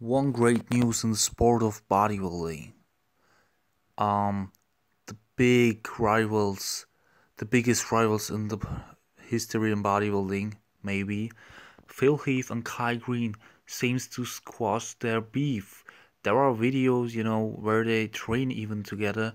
One great news in the sport of bodybuilding. Um, the big rivals, the biggest rivals in the history in bodybuilding, maybe, Phil Heath and Kai Greene seems to squash their beef. There are videos, you know, where they train even together,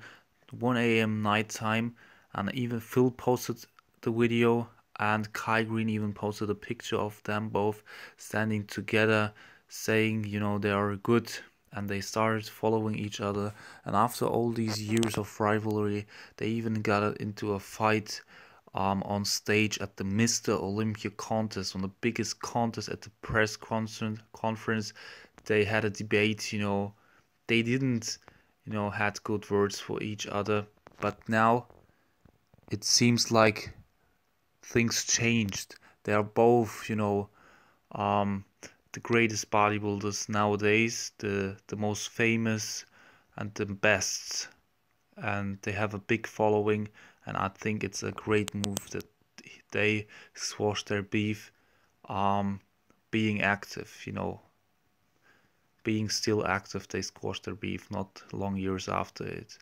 1 a.m. night time, and even Phil posted the video and Kai Greene even posted a picture of them both standing together saying you know they are good and they started following each other. And after all these years of rivalry they even got into a fight um, on stage at the Mr. Olympia contest on the biggest contest at the press conference. They had a debate you know. They didn't you know had good words for each other. But now it seems like things changed. They are both you know um, the greatest bodybuilders nowadays, the the most famous and the best, and they have a big following. And I think it's a great move that they squash their beef, um, being active. You know, being still active, they squash their beef. Not long years after it.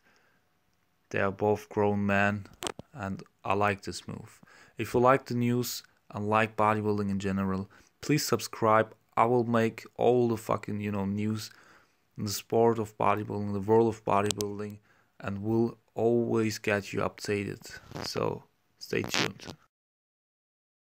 They are both grown men, and I like this move. If you like the news and like bodybuilding in general, please subscribe I will make all the fucking, you know, news in the sport of bodybuilding, the world of bodybuilding, and will always get you updated. So stay tuned.